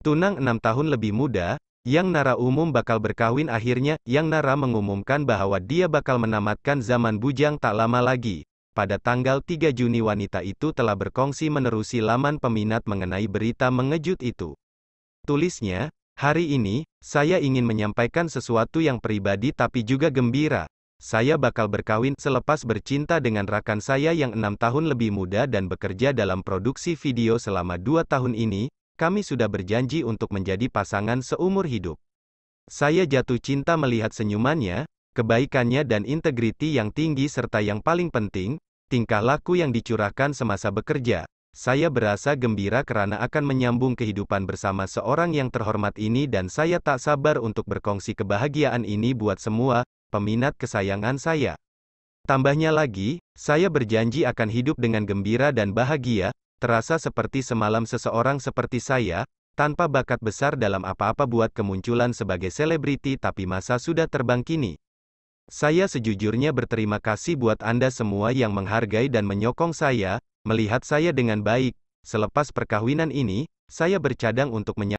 Tunang enam tahun lebih muda, Yang Nara umum bakal berkawin akhirnya, Yang Nara mengumumkan bahwa dia bakal menamatkan zaman bujang tak lama lagi. Pada tanggal 3 Juni wanita itu telah berkongsi menerusi laman peminat mengenai berita mengejut itu. Tulisnya, hari ini, saya ingin menyampaikan sesuatu yang pribadi tapi juga gembira. Saya bakal berkawin selepas bercinta dengan rakan saya yang enam tahun lebih muda dan bekerja dalam produksi video selama dua tahun ini, kami sudah berjanji untuk menjadi pasangan seumur hidup. Saya jatuh cinta melihat senyumannya, kebaikannya dan integriti yang tinggi serta yang paling penting, tingkah laku yang dicurahkan semasa bekerja. Saya berasa gembira karena akan menyambung kehidupan bersama seorang yang terhormat ini dan saya tak sabar untuk berkongsi kebahagiaan ini buat semua, peminat kesayangan saya. Tambahnya lagi, saya berjanji akan hidup dengan gembira dan bahagia, terasa seperti semalam seseorang seperti saya, tanpa bakat besar dalam apa-apa buat kemunculan sebagai selebriti tapi masa sudah terbang kini. Saya sejujurnya berterima kasih buat Anda semua yang menghargai dan menyokong saya, melihat saya dengan baik. Selepas perkawinan ini, saya bercadang untuk menyambut